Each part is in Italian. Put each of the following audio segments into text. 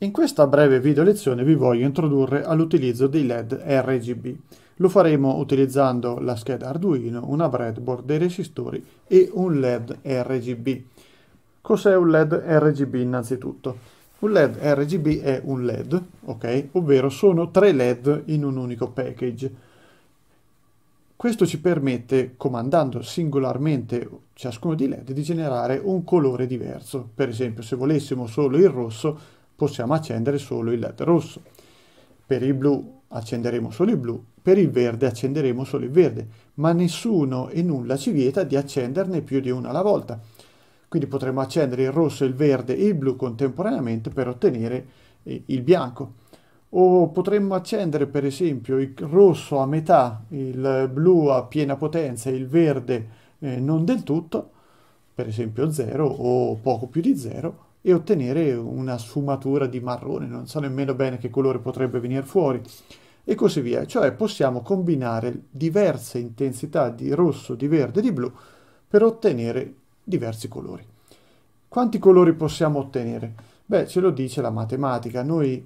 In questa breve video lezione vi voglio introdurre all'utilizzo dei LED RGB. Lo faremo utilizzando la scheda Arduino, una breadboard, dei resistori e un LED RGB. Cos'è un LED RGB innanzitutto? Un LED RGB è un LED, ok? Ovvero sono tre LED in un unico package. Questo ci permette, comandando singolarmente ciascuno di LED, di generare un colore diverso. Per esempio, se volessimo solo il rosso, possiamo accendere solo il LED rosso. Per il blu accenderemo solo il blu, per il verde accenderemo solo il verde, ma nessuno e nulla ci vieta di accenderne più di una alla volta. Quindi potremo accendere il rosso, il verde e il blu contemporaneamente per ottenere eh, il bianco. O potremmo accendere per esempio il rosso a metà, il blu a piena potenza e il verde eh, non del tutto, per esempio 0 o poco più di 0, e ottenere una sfumatura di marrone, non so nemmeno bene che colore potrebbe venire fuori e così via. Cioè possiamo combinare diverse intensità di rosso, di verde di blu per ottenere diversi colori. Quanti colori possiamo ottenere? Beh, ce lo dice la matematica. Noi,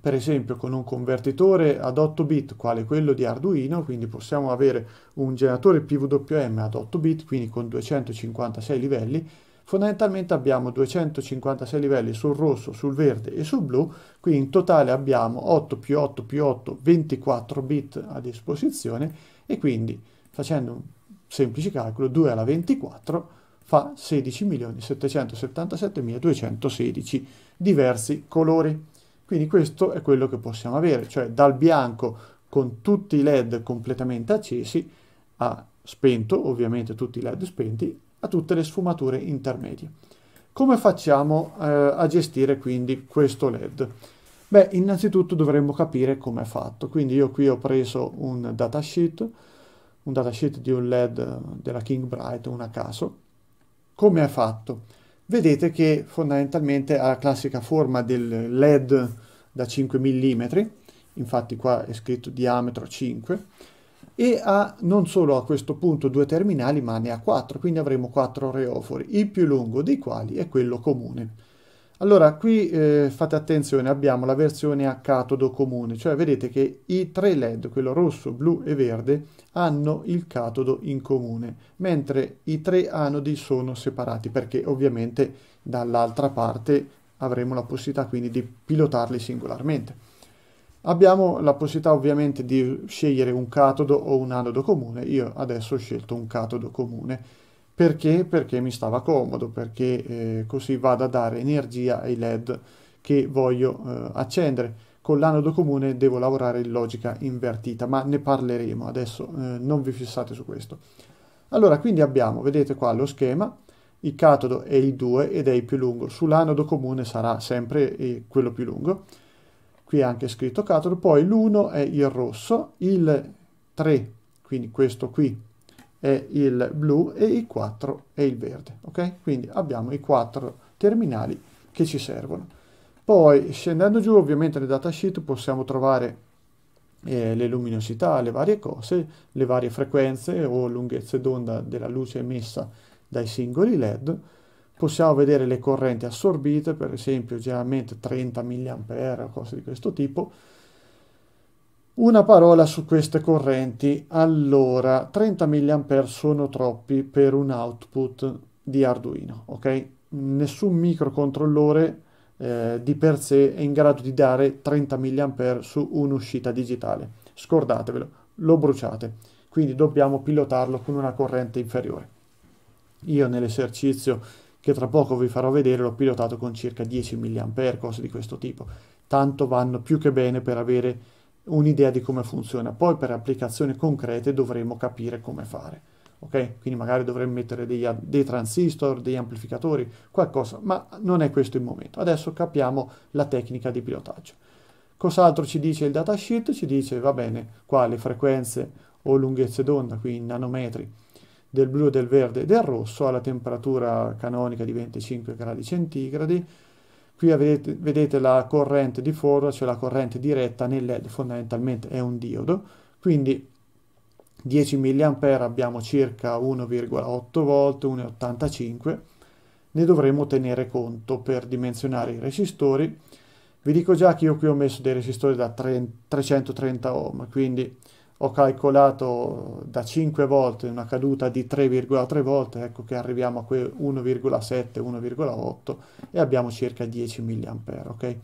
per esempio, con un convertitore ad 8 bit, quale quello di Arduino, quindi possiamo avere un generatore PWM ad 8 bit, quindi con 256 livelli, Fondamentalmente abbiamo 256 livelli sul rosso, sul verde e sul blu, quindi in totale abbiamo 8 più 8 più 8, 24 bit a disposizione e quindi facendo un semplice calcolo 2 alla 24 fa 16.777.216 diversi colori. Quindi questo è quello che possiamo avere, cioè dal bianco con tutti i led completamente accesi a spento, ovviamente tutti i led spenti, a tutte le sfumature intermedie. Come facciamo eh, a gestire quindi questo LED? Beh, innanzitutto dovremmo capire come è fatto. Quindi io qui ho preso un datasheet, un datasheet di un LED della King Bright, a caso. Come è fatto? Vedete che fondamentalmente ha la classica forma del LED da 5 mm, infatti qua è scritto diametro 5, e ha non solo a questo punto due terminali ma ne ha quattro, quindi avremo quattro reofori, il più lungo dei quali è quello comune. Allora qui eh, fate attenzione, abbiamo la versione a catodo comune, cioè vedete che i tre LED, quello rosso, blu e verde, hanno il catodo in comune, mentre i tre anodi sono separati perché ovviamente dall'altra parte avremo la possibilità quindi di pilotarli singolarmente. Abbiamo la possibilità ovviamente di scegliere un catodo o un anodo comune, io adesso ho scelto un catodo comune. Perché? Perché mi stava comodo, perché eh, così vado a dare energia ai LED che voglio eh, accendere. Con l'anodo comune devo lavorare in logica invertita, ma ne parleremo, adesso eh, non vi fissate su questo. Allora, quindi abbiamo, vedete qua lo schema, il catodo è il 2 ed è il più lungo, sull'anodo comune sarà sempre eh, quello più lungo qui è anche scritto catalogo, poi l'1 è il rosso, il 3, quindi questo qui è il blu e il 4 è il verde, ok? Quindi abbiamo i quattro terminali che ci servono. Poi scendendo giù ovviamente nel datasheet possiamo trovare eh, le luminosità, le varie cose, le varie frequenze o lunghezze d'onda della luce emessa dai singoli LED, possiamo vedere le correnti assorbite, per esempio generalmente 30 mA o cose di questo tipo. Una parola su queste correnti. Allora, 30 mA sono troppi per un output di Arduino, ok? Nessun microcontrollore eh, di per sé è in grado di dare 30 mA su un'uscita digitale. Scordatevelo, lo bruciate. Quindi dobbiamo pilotarlo con una corrente inferiore. Io nell'esercizio che tra poco vi farò vedere, l'ho pilotato con circa 10 mA, cose di questo tipo. Tanto vanno più che bene per avere un'idea di come funziona. Poi per applicazioni concrete dovremo capire come fare. Ok? Quindi magari dovremmo mettere dei, dei transistor, degli amplificatori, qualcosa, ma non è questo il momento. Adesso capiamo la tecnica di pilotaggio. Cos'altro ci dice il datasheet? Ci dice, va bene, qua le frequenze o lunghezze d'onda, qui in nanometri, del blu, del verde e del rosso alla temperatura canonica di 25 gradi centigradi. Qui vedete, vedete la corrente di forno, cioè la corrente diretta nel LED, fondamentalmente è un diodo, quindi 10 mA abbiamo circa 1,8 volt, 1,85 ne dovremo tenere conto per dimensionare i resistori. Vi dico già che io qui ho messo dei resistori da 330 ohm, quindi ho calcolato da 5 volte una caduta di 3,3 volte, ecco che arriviamo a 1,7, 1,8 e abbiamo circa 10 mA, ok?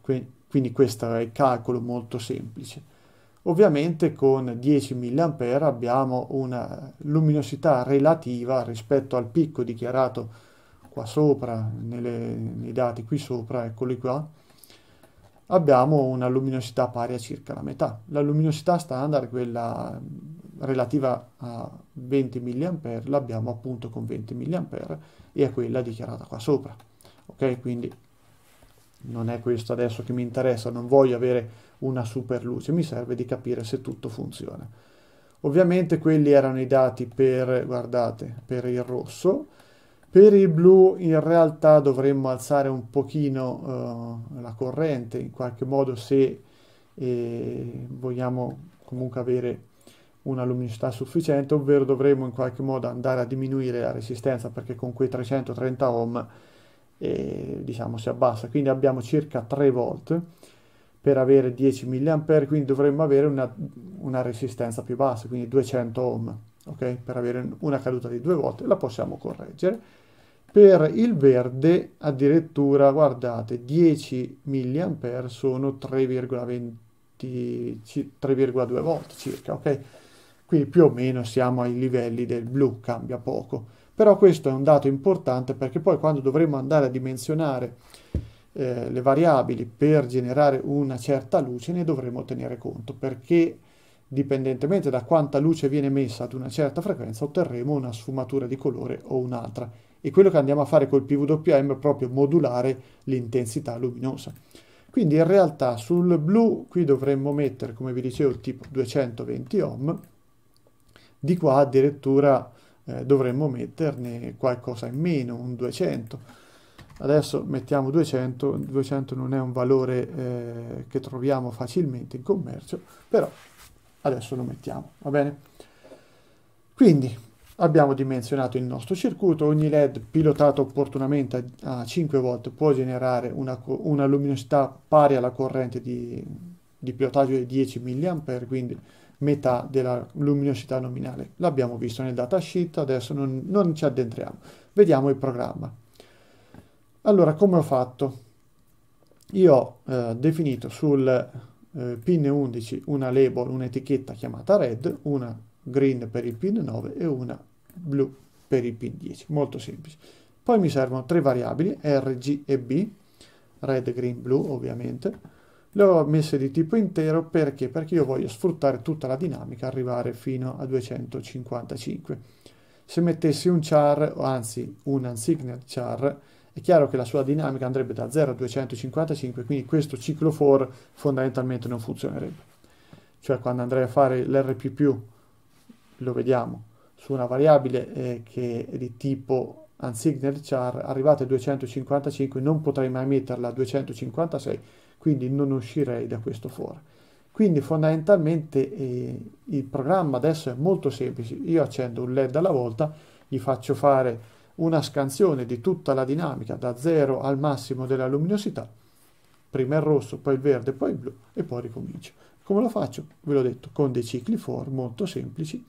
Quindi, questo è il calcolo molto semplice. Ovviamente con 10 mA abbiamo una luminosità relativa rispetto al picco dichiarato qua sopra, nelle, nei dati qui sopra, eccoli qua, abbiamo una luminosità pari a circa la metà. La luminosità standard, quella relativa a 20 mA, l'abbiamo appunto con 20 mA e è quella dichiarata qua sopra. Ok, quindi non è questo adesso che mi interessa, non voglio avere una super luce, mi serve di capire se tutto funziona. Ovviamente quelli erano i dati per, guardate, per il rosso, per il blu in realtà dovremmo alzare un pochino uh, la corrente, in qualche modo se eh, vogliamo comunque avere una luminosità sufficiente, ovvero dovremmo in qualche modo andare a diminuire la resistenza perché con quei 330 ohm eh, diciamo si abbassa, quindi abbiamo circa 3 volt per avere 10 mA, quindi dovremmo avere una, una resistenza più bassa, quindi 200 ohm, ok? Per avere una caduta di 2 volt la possiamo correggere per il verde addirittura, guardate, 10 mA sono 3,2 volt circa, ok? Quindi più o meno siamo ai livelli del blu, cambia poco. Però questo è un dato importante perché poi quando dovremo andare a dimensionare eh, le variabili per generare una certa luce ne dovremo tenere conto perché dipendentemente da quanta luce viene messa ad una certa frequenza otterremo una sfumatura di colore o un'altra e quello che andiamo a fare col PWM è proprio modulare l'intensità luminosa. Quindi in realtà sul blu qui dovremmo mettere, come vi dicevo, tipo 220 ohm, di qua addirittura eh, dovremmo metterne qualcosa in meno, un 200. Adesso mettiamo 200, 200 non è un valore eh, che troviamo facilmente in commercio, però adesso lo mettiamo, va bene? Quindi Abbiamo dimensionato il nostro circuito, ogni LED pilotato opportunamente a 5 volt può generare una, una luminosità pari alla corrente di, di pilotaggio di 10 mA, quindi metà della luminosità nominale. L'abbiamo visto nel datasheet, adesso non, non, ci addentriamo. Vediamo il programma. Allora, come ho fatto? Io ho eh, definito sul eh, pin 11 una label, un'etichetta chiamata red, una green per il pin 9 e una blu per il pin 10, molto semplice. Poi mi servono tre variabili, R, G e B, red, green, blu ovviamente. Le ho messe di tipo intero perché? Perché io voglio sfruttare tutta la dinamica, arrivare fino a 255. Se mettessi un char, anzi un unsigned char, è chiaro che la sua dinamica andrebbe da 0 a 255, quindi questo ciclo for fondamentalmente non funzionerebbe. Cioè quando andrei a fare l'RP+, lo vediamo, su una variabile eh, che è di tipo unsigned char, arrivate a 255 non potrei mai metterla a 256, quindi non uscirei da questo for. Quindi fondamentalmente eh, il programma adesso è molto semplice, io accendo un LED alla volta, gli faccio fare una scansione di tutta la dinamica da 0 al massimo della luminosità, prima il rosso, poi il verde, poi il blu e poi ricomincio. Come lo faccio? Ve l'ho detto, con dei cicli for molto semplici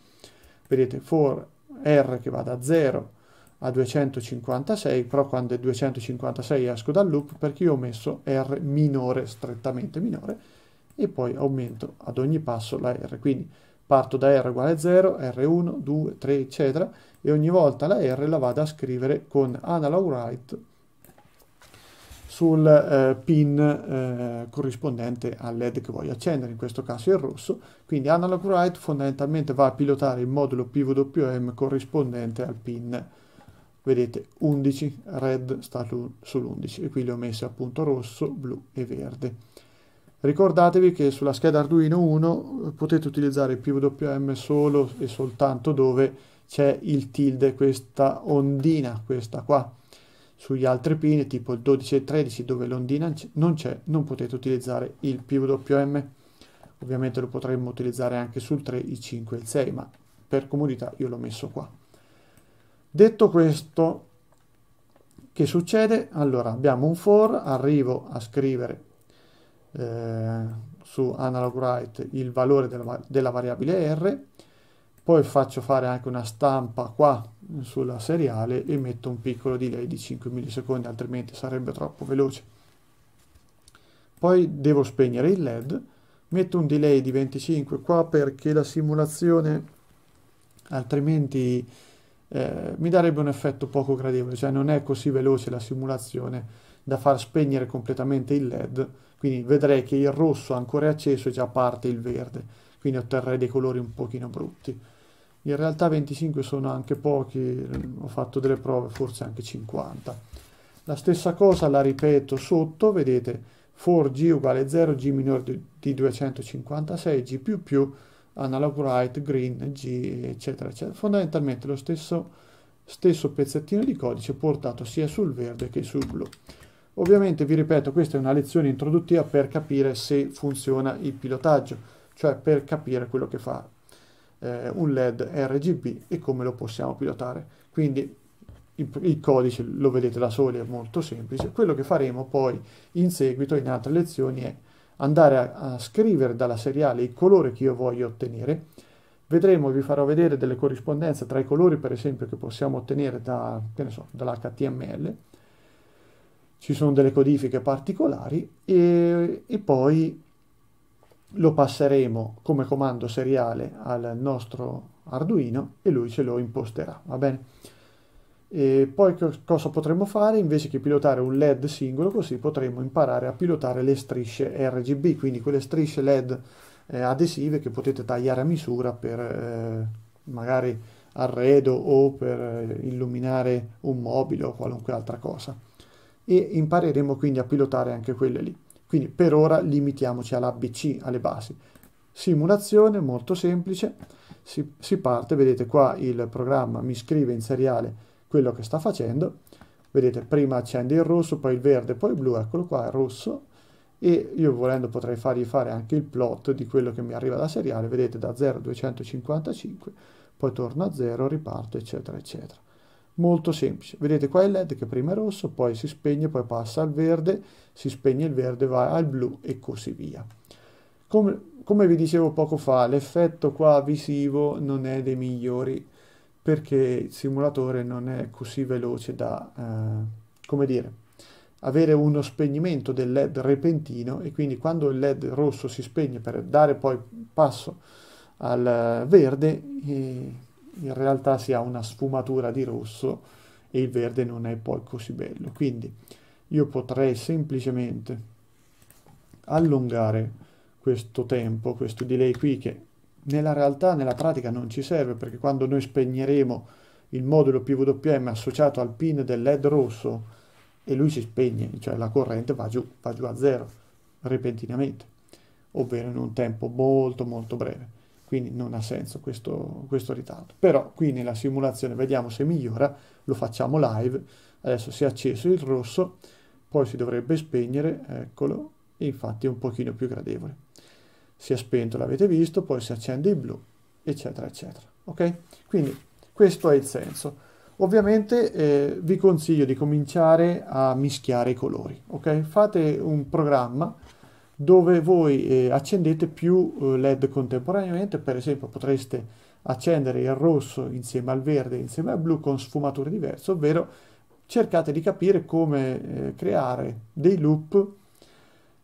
vedete for R che va da 0 a 256, però quando è 256 esco dal loop perché io ho messo R minore, strettamente minore, e poi aumento ad ogni passo la R. Quindi parto da R uguale a 0, R1, 2, 3, eccetera, e ogni volta la R la vado a scrivere con analog write sul eh, pin eh, corrispondente al LED che voglio accendere, in questo caso il rosso, quindi Analog Write fondamentalmente va a pilotare il modulo PWM corrispondente al pin, vedete 11, red sta sull'11 e qui li ho messi appunto rosso, blu e verde. Ricordatevi che sulla scheda Arduino 1 potete utilizzare il PWM solo e soltanto dove c'è il tilde, questa ondina, questa qua, sugli altri pin, tipo il 12 e 13, dove l'ondina non c'è, non potete utilizzare il PWM. Ovviamente lo potremmo utilizzare anche sul 3, il 5 e il 6, ma per comodità io l'ho messo qua. Detto questo, che succede? Allora, abbiamo un for, arrivo a scrivere eh, su analog write il valore della, della variabile R, poi faccio fare anche una stampa qua sulla seriale e metto un piccolo delay di 5 millisecondi, altrimenti sarebbe troppo veloce. Poi devo spegnere il LED, metto un delay di 25 qua perché la simulazione altrimenti eh, mi darebbe un effetto poco gradevole, cioè non è così veloce la simulazione da far spegnere completamente il LED, quindi vedrei che il rosso ancora è acceso e già parte il verde, quindi otterrei dei colori un pochino brutti. In realtà 25 sono anche pochi, ho fatto delle prove, forse anche 50. La stessa cosa la ripeto sotto, vedete, for g uguale 0, g minore di 256, g più più, analog write, green, G, eccetera, eccetera. Fondamentalmente lo stesso, stesso pezzettino di codice portato sia sul verde che sul blu. Ovviamente, vi ripeto, questa è una lezione introduttiva per capire se funziona il pilotaggio, cioè per capire quello che fa eh, un LED RGB e come lo possiamo pilotare. Quindi il, il, codice lo vedete da soli, è molto semplice. Quello che faremo poi in seguito in altre lezioni è andare a, a scrivere dalla seriale il colore che io voglio ottenere. Vedremo, vi farò vedere delle corrispondenze tra i colori, per esempio, che possiamo ottenere da, so, dall'HTML. Ci sono delle codifiche particolari e, e poi lo passeremo come comando seriale al nostro Arduino e lui ce lo imposterà, va bene? E poi cosa potremmo fare? Invece che pilotare un LED singolo, così potremmo imparare a pilotare le strisce RGB, quindi quelle strisce LED eh, adesive che potete tagliare a misura per eh, magari arredo o per eh, illuminare un mobile o qualunque altra cosa. E impareremo quindi a pilotare anche quelle lì. Quindi per ora limitiamoci all'ABC, alle basi. Simulazione molto semplice, si, si parte, vedete qua il programma mi scrive in seriale quello che sta facendo. Vedete, prima accende il rosso, poi il verde, poi il blu, eccolo qua, il rosso. E io volendo potrei fargli fare anche il plot di quello che mi arriva da seriale, vedete, da 0 a 255, poi torno a 0, riparto, eccetera, eccetera. Molto semplice. Vedete qua il LED che prima è rosso, poi si spegne, poi passa al verde, si spegne il verde, va al blu e così via. Come, come vi dicevo poco fa, l'effetto qua visivo non è dei migliori perché il simulatore non è così veloce da, eh, come dire, avere uno spegnimento del LED repentino e quindi quando il LED rosso si spegne per dare poi passo al verde, eh, in realtà si ha una sfumatura di rosso e il verde non è poi così bello. Quindi io potrei semplicemente allungare questo tempo, questo delay qui che nella realtà, nella pratica non ci serve perché quando noi spegneremo il modulo PWM associato al pin del LED rosso e lui si spegne, cioè la corrente va giù, va giù a zero repentinamente, ovvero in un tempo molto molto breve. Quindi non ha senso questo, questo ritardo. Però qui nella simulazione vediamo se migliora, lo facciamo live, adesso si è acceso il rosso, poi si dovrebbe spegnere, eccolo, infatti è un pochino più gradevole si è spento, l'avete visto, poi si accende il blu, eccetera, eccetera. Ok? Quindi questo è il senso. Ovviamente eh, vi consiglio di cominciare a mischiare i colori, ok? Fate un programma dove voi eh, accendete più eh, LED contemporaneamente, per esempio potreste accendere il rosso insieme al verde insieme al blu con sfumature diverse, ovvero cercate di capire come eh, creare dei loop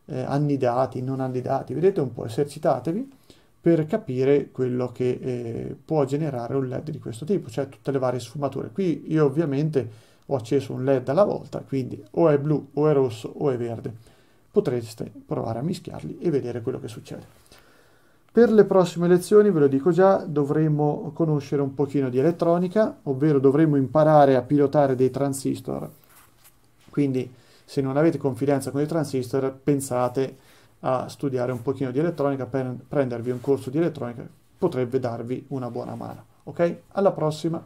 eh, annidati, non annidati, vedete un po', esercitatevi per capire quello che eh, può generare un LED di questo tipo, cioè tutte le varie sfumature. Qui io ovviamente ho acceso un LED alla volta, quindi o è blu, o è rosso, o è verde. Potreste provare a mischiarli e vedere quello che succede. Per le prossime lezioni, ve lo dico già, dovremo conoscere un pochino di elettronica, ovvero dovremo imparare a pilotare dei transistor. Quindi se non avete confidenza con i transistor, pensate a studiare un pochino di elettronica, per prendervi un corso di elettronica potrebbe darvi una buona mano. Ok? Alla prossima!